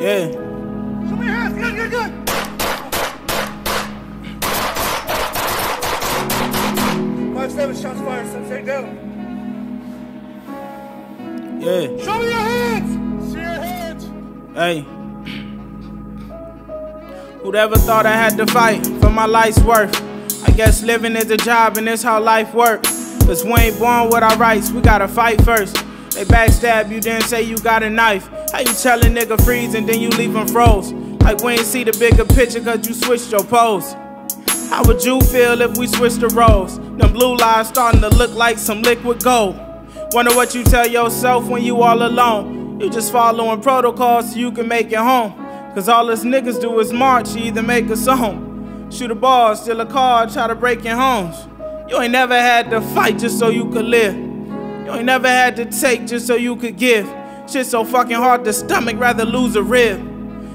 Yeah. Show me your hands. Good, good, good. Five seven shots fired. Son, stay down. Yeah. Show me your hands. See your hands. Hey. Who'd ever thought I had to fight for my life's worth? I guess living is a job and it's how life works. Cause we ain't born with our rights, we gotta fight first. They backstab you, then say you got a knife. How you tell a nigga freeze and then you leave him froze? Like we ain't see the bigger picture cause you switched your pose. How would you feel if we switched the roles? Them blue lines starting to look like some liquid gold. Wonder what you tell yourself when you all alone. You just following protocols so you can make it home. Cause all us niggas do is march, you either make a song. Shoot a ball, steal a car, try to break your homes. You ain't never had to fight just so you could live. You never had to take just so you could give. Shit so fucking hard to stomach, rather lose a rib.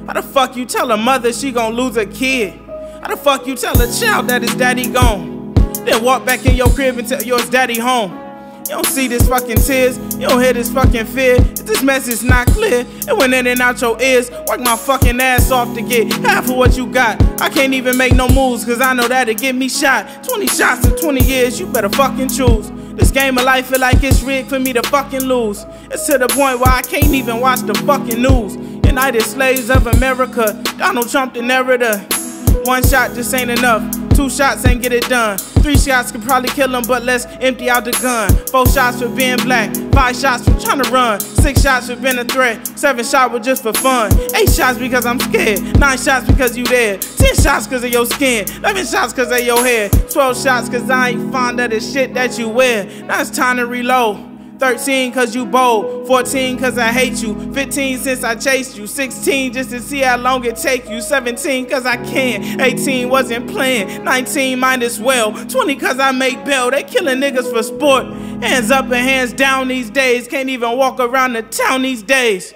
How the fuck you tell a mother she gon' lose a kid? How the fuck you tell a child that his daddy gone? Then walk back in your crib and tell yours daddy home. You don't see this fucking tears, you don't hear this fucking fear. If this message not clear, it went in and out your ears. Work my fucking ass off to get half of what you got. I can't even make no moves, cause I know that'll get me shot. 20 shots in 20 years, you better fucking choose. This game of life feel like it's rigged for me to fucking lose. It's to the point where I can't even watch the fucking news. United Slaves of America, Donald Trump the narrator. One shot just ain't enough. Two shots ain't get it done. Three shots could probably kill him, but let's empty out the gun. Four shots for being black. Five shots for trying to run. Six shots for being a threat. Seven shots were just for fun. Eight shots because I'm scared. Nine shots because you there. Ten shots because of your skin. Eleven shots because of your hair. Twelve shots because I ain't fond of the shit that you wear. Now it's time to reload. 13 cause you bold, 14 cause I hate you, 15 since I chased you, 16 just to see how long it take you, 17 cause I can, 18 wasn't playing, 19 might as well, 20 cause I make bail, they killing niggas for sport, hands up and hands down these days, can't even walk around the town these days.